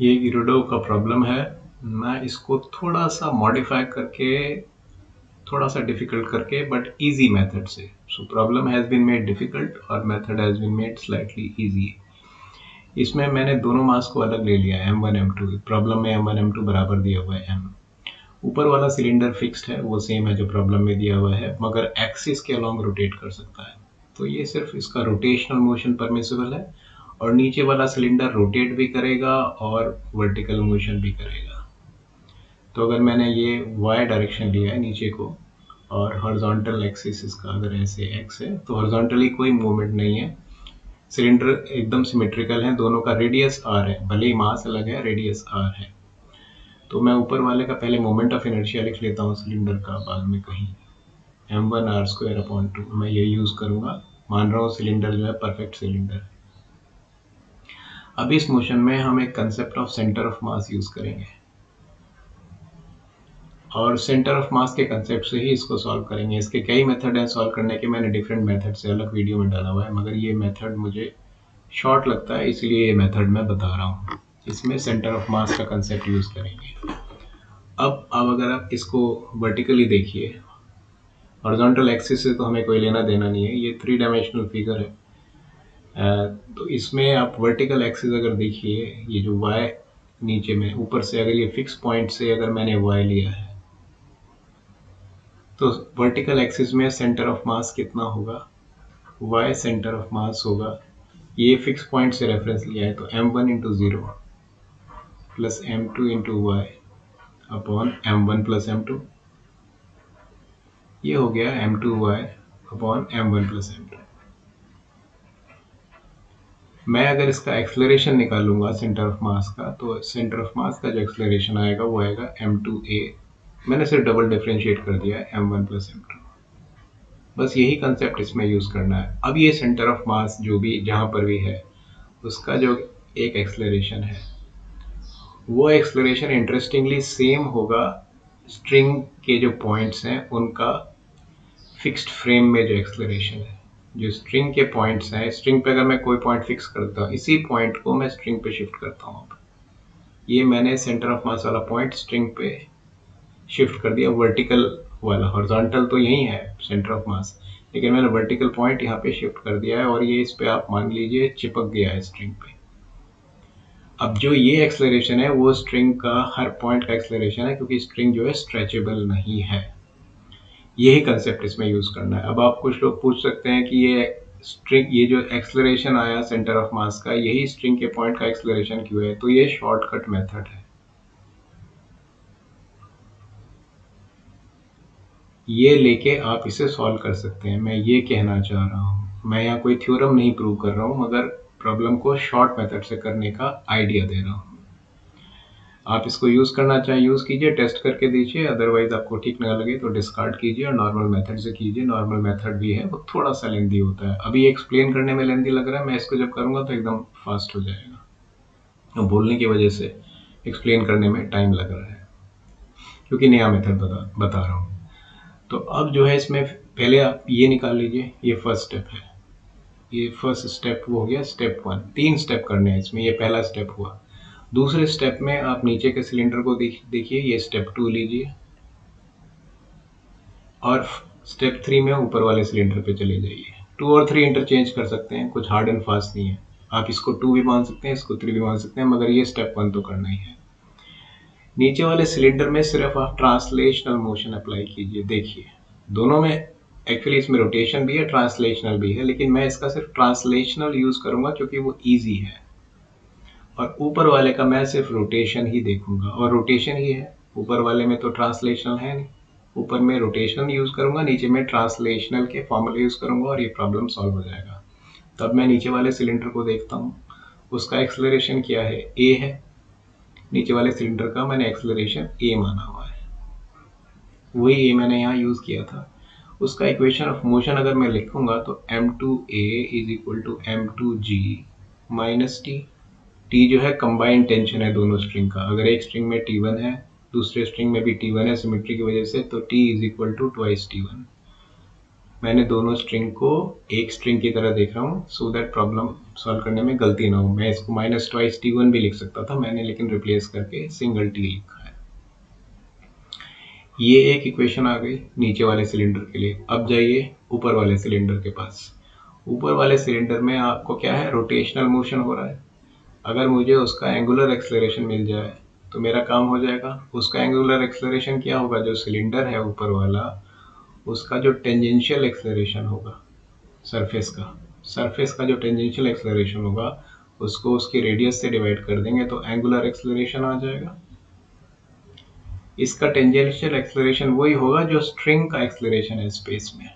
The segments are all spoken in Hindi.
ये इरोडो का प्रॉब्लम है। मैं इसको थोड़ा सा मॉडिफाई करके थोड़ा सा डिफ़िकल्ट करके बट इजी मेथड से। So problem has been made difficult और method has been made slightly easy इसमें मैंने दोनों मास को अलग ले लिया M one M two problem में एम वन एम टू बराबर दिया हुआ है एम ऊपर वाला सिलेंडर फिक्स्ड है। वो सेम है जो प्रॉब्लम में दिया हुआ है, मगर एक्सिस के अलॉन्ग रोटेट कर सकता है। तो ये सिर्फ़ इसका रोटेशनल मोशन परमिसिबल है। और नीचे वाला सिलेंडर रोटेट भी करेगा और वर्टिकल मोशन भी करेगा। तो अगर मैंने ये वाई डायरेक्शन लिया है नीचे को और हॉरिजॉन्टल एक्सिस इसका अगर ऐसे एक्स है तो हॉरिजॉन्टली कोई मूवमेंट नहीं है। सिलेंडर एकदम सिमेट्रिकल है, दोनों का रेडियस आर है, भले ही मास अलग है रेडियस आर है। तो मैं ऊपर वाले का पहले मोमेंट ऑफ़ इनर्शिया लिख लेता हूँ सिलेंडर का, बाद में कहीं। M one R square upon two मैं ये यूज़ करूँगा। मान रहा हूँ सिलेंडर जो है परफेक्ट सिलेंडर अब इस मोशन में हम एक concept of centre of mass use करेंगे। और सेंटर ऑफ़ मास के कंसेप्ट से ही इसको सॉल्व करेंगे। इसके कई मेथड हैं सॉल्व करने के। मैंने डिफरेंट मेथड से अलग वीडियो में डाला हुआ है, मगर ये मेथड मुझे शॉर्ट लगता है, इसलिए ये मेथड मैं बता रहा हूँ। इसमें सेंटर ऑफ़ मास का कंसेप्ट यूज़ करेंगे। अब अब अगर आप इसको वर्टिकली देखिए हॉरिजॉन्टल एक्सिस से तो हमें कोई लेना देना नहीं है, ये थ्री डायमेंशनल फिगर है। तो इसमें आप वर्टिकल एक्सिस अगर देखिए, ये जो वाई नीचे में, ऊपर से अगर ये फिक्स पॉइंट से अगर मैंने वाई लिया है तो वर्टिकल एक्सिस में सेंटर ऑफ़ मास कितना होगा? वाई सेंटर ऑफ़ मास होगा। ये फिक्स पॉइंट से रेफरेंस लिया है तो M one into zero plus M two into Y upon M one plus M two ये हो गया M two Y upon M one plus M two मैं अगर इसका एक्सलरेशन निकालूँगा सेंटर ऑफ़ मास का तो सेंटर ऑफ़ मास का जो एक्सलरेशन आएगा, वो आएगा एम टू ए मैंने सिर्फ़ डबल डिफ्रेंशिएट कर दिया है M one plus M two बस यही कंसेप्ट इसमें यूज़ करना है। अब ये सेंटर ऑफ़ मास जो भी, जहाँ पर भी है, उसका जो एक एक्सलरेशन है, वो एक्सलरेशन इंटरेस्टिंगली सेम होगा स्ट्रिंग के जो पॉइंट्स हैं, उनका फिक्स्ड फ्रेम में जो एक्सलरेशन है। जो स्ट्रिंग के पॉइंट्स हैं स्ट्रिंग पे अगर मैं कोई पॉइंट फिक्स करता हूँ इसी पॉइंट को मैं स्ट्रिंग पे शिफ्ट करता हूँ ये मैंने सेंटर ऑफ़ मास वाला पॉइंट स्ट्रिंग पे शिफ्ट कर दिया वर्टिकल वाला। हॉरिजॉन्टल तो यही है सेंटर ऑफ़ मास लेकिन मैंने वर्टिकल पॉइंट यहाँ पे शिफ्ट कर दिया है और ये इस पे आप मान लीजिए चिपक गया है स्ट्रिंग पे। अब जो ये एक्सलरेशन है, वो स्ट्रिंग का, हर पॉइंट का एक्सलरेशन है, क्योंकि स्ट्रिंग जो है स्ट्रेचेबल नहीं है। यही कंसेप्ट इसमें यूज़ करना है। अब आप कुछ लोग पूछ सकते हैं कि ये स्ट्रिंग ये जो एक्सलरेशन आया सेंटर ऑफ़ मास का, यही स्ट्रिंग के पॉइंट का एक्सलरेशन क्यों है? तो ये शॉर्टकट मेथड है। ये लेके आप इसे सॉल्व कर सकते हैं। मैं ये कहना चाह रहा हूँ। मैं यहाँ कोई थ्योरम नहीं प्रूव कर रहा हूँ, मगर प्रॉब्लम को शॉर्ट मेथड से करने का आइडिया दे रहा हूँ। आप इसको यूज़ करना चाहें यूज़ कीजिए टेस्ट करके दीजिए अदरवाइज़ आपको ठीक ना लगे तो डिस्कार्ड कीजिए और नॉर्मल मेथड से कीजिए। नॉर्मल मेथड भी है, वो थोड़ा सा लेंदी होता है। अभी एक्सप्लेन करने में लेंदी लग रहा है, मैं इसको जब करूँगा तो एकदम फास्ट हो जाएगा। बोलने की वजह से एक्सप्लेन करने में टाइम लग रहा है, क्योंकि नया मेथड बता बता रहा हूँ। तो अब जो है इसमें पहले आप ये निकाल लीजिए, ये फ़र्स्ट स्टेप है। ये फ़र्स्ट स्टेप वो हो गया स्टेप वन तीन स्टेप करने हैं इसमें, ये पहला स्टेप हुआ। दूसरे स्टेप में आप नीचे के सिलेंडर को देखिए, ये स्टेप टू लीजिए। और स्टेप थ्री में ऊपर वाले सिलेंडर पे चले जाइए। टू और थ्री इंटरचेंज कर सकते हैं, कुछ हार्ड एंड फास्ट नहीं है। आप इसको टू भी मान सकते हैं, इसको थ्री भी मान सकते हैं, मगर ये स्टेप वन तो करना ही है। नीचे वाले सिलेंडर में सिर्फ़ आप ट्रांसलेशनल मोशन अप्लाई कीजिए। देखिए, दोनों में एक्चुअली इसमें रोटेशन भी है ट्रांसलेशनल भी है, लेकिन मैं इसका सिर्फ़ ट्रांसलेशनल यूज़ करूँगा क्योंकि वो ईजी है। और ऊपर वाले का मैं सिर्फ़ रोटेशन ही देखूँगा। और रोटेशन ही है। ऊपर वाले में तो ट्रांसलेशनल है नहीं। ऊपर में रोटेशन यूज़ करूँगा, नीचे में ट्रांसलेशनल के फॉर्मूले यूज़ करूँगा और ये प्रॉब्लम सॉल्व हो जाएगा। तब मैं नीचे वाले सिलेंडर को देखता हूँ। उसका एक्सलरेशन क्या है? ए है। नीचे वाले सिलेंडर का मैंने एक्सलरेशन ए माना हुआ है। वही ए मैंने यहाँ यूज़ किया था। उसका इक्वेशन ऑफ़ मोशन अगर मैं लिखूँगा तो M two A is equal to M two G minus T T जो है कंबाइंड टेंशन है दोनों स्ट्रिंग का। अगर एक स्ट्रिंग में टी वन है, दूसरे स्ट्रिंग में भी टी वन है सिमेट्री की वजह से तो T is equal to twice T one मैंने दोनों स्ट्रिंग को एक स्ट्रिंग की तरह देख रहा हूँ सो दैट प्रॉब्लम सॉल्व करने में गलती ना हो। मैं इसको माइनस ट्वाइस टी वन भी लिख सकता था, मैंने लेकिन रिप्लेस करके सिंगल टी लिखा है। ये एक इक्वेशन आ गई नीचे वाले सिलेंडर के लिए। अब जाइए ऊपर वाले सिलेंडर के पास। ऊपर वाले सिलेंडर में आपको क्या है? रोटेशनल मोशन हो रहा है। अगर मुझे उसका एंगुलर एक्सलरेशन मिल जाए तो मेरा काम हो जाएगा। उसका एंगुलर एक्सलरेशन क्या होगा? जो सिलेंडर है ऊपर वाला, उसका जो टेंजेंशियल एक्सलरेशन होगा सरफेस का। सरफेस का जो टेंजेंशियल एक्सलरेशन होगा, उसको उसकी रेडियस से डिवाइड कर देंगे तो एंगुलर एक्सलरेशन आ जाएगा। इसका टेंजेंशियल एक्सलरेशन वही होगा जो स्ट्रिंग का एक्सलरेशन है स्पेस में।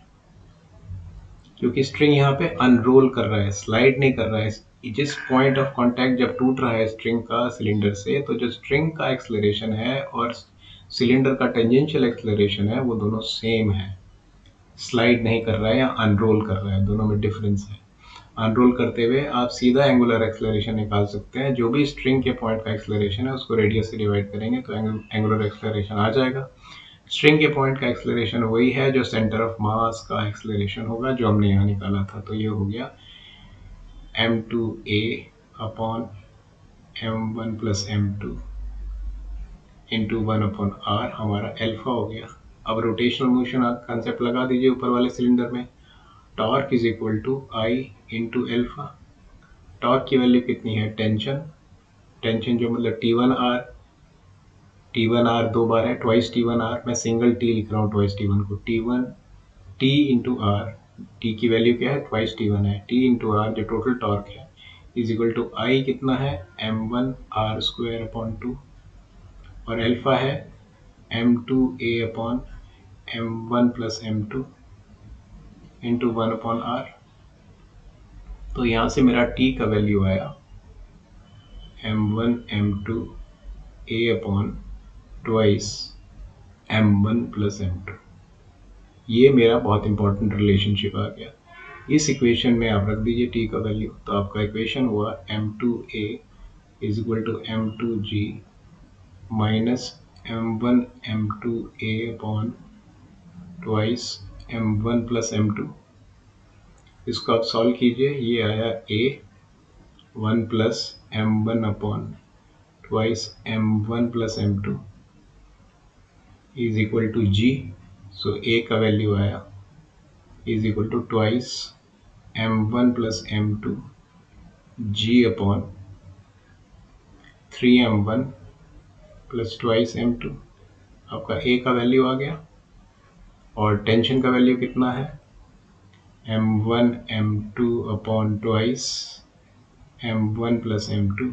क्योंकि स्ट्रिंग यहाँ पे अनरोल कर रहा है स्लाइड नहीं कर रहा है। जिस पॉइंट ऑफ़ कांटेक्ट जब टूट रहा है स्ट्रिंग का सिलेंडर से तो जो स्ट्रिंग का एक्सलरेशन है और सिलेंडर का टेंजेंशियल एक्सलरेशन है, वो दोनों सेम है। स्लाइड नहीं कर रहा है या अनरोल कर रहा है, दोनों में डिफरेंस है। अनरोल करते हुए आप सीधा एंगुलर एक्सलरेशन निकाल सकते हैं। जो भी स्ट्रिंग के पॉइंट का एक्सलरेशन है, उसको रेडियस से डिवाइड करेंगे तो एंगुलर एक्सलरेशन आ जाएगा। स्ट्रिंग के पॉइंट का एक्सलरेशन वही है जो सेंटर ऑफ़ मास का एक्सलरेशन होगा, जो हमने यहाँ निकाला था। तो ये हो गया M two A upon M one plus M two into one upon R हमारा एल्फा हो गया। अब रोटेशनल मोशन आप कंसेप्ट लगा दीजिए ऊपर वाले सिलेंडर में। Torque is equal to I into alpha torque की वैल्यू कितनी है? टेंशन टेंशन जो मतलब T one R T one R दो बार है ट्वाइस टी वन आर मैं सिंगल टी लिख रहा हूँ ट्वाइस टी वन को। T one T into R T की वैल्यू क्या है? ट्वाइस टी वन है। टी इंटू आर जो टोटल टॉर्क है इज़ इक्वल टू आई कितना है? M one R square upon two और एल्फा है M two A upon M one plus M two into one upon R तो यहाँ से मेरा टी का वैल्यू आया M one M two A upon twice M one plus M two ये मेरा बहुत इंपॉर्टेंट रिलेशनशिप आ गया। इस इक्वेशन में आप रख दीजिए टी का वैल्यू तो आपका इक्वेशन हुआ M two A is equal to M two G minus M one M two A upon twice M one plus M two इसको आप सॉल्व कीजिए। ये आया A one plus M one upon twice M one plus M two is equal to G so A का वैल्यू आया. Is equal to twice M one plus M two G upon three M one plus twice M two आपका ए का वैल्यू आ गया. और टेंशन का वैल्यू कितना है? M one M two upon twice M one plus M two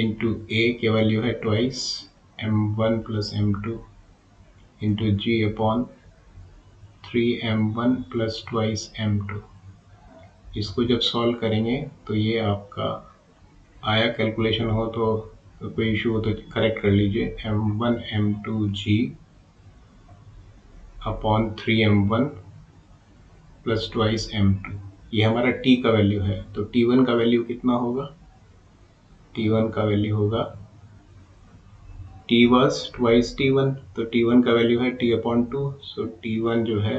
into A के वैल्यू है twice M one plus M two into G upon three M one plus M two इसको जब सॉल्व करेंगे तो ये आपका आया कैलकुलेशन हो तो कोई इशू हो तो करेक्ट कर लीजिए। M one M two G upon three M one plus twice M two ये हमारा टी का वैल्यू है तो टी वन का वैल्यू कितना होगा? टी वन का वैल्यू होगा T was twice T one तो टी वन का वैल्यू है T upon two so T one जो है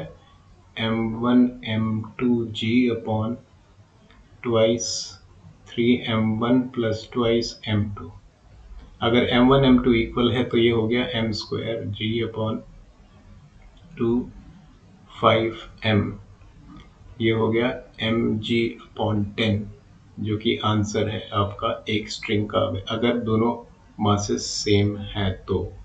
M one M two G upon twice three M one plus twice M two अगर M one M two equal है तो ये हो गया M square G upon two five M ये हो गया एम जी अपॉन टेन जो कि आंसर है आपका एक स्ट्रिंग का। अगर दोनों मासेस सेम है तो।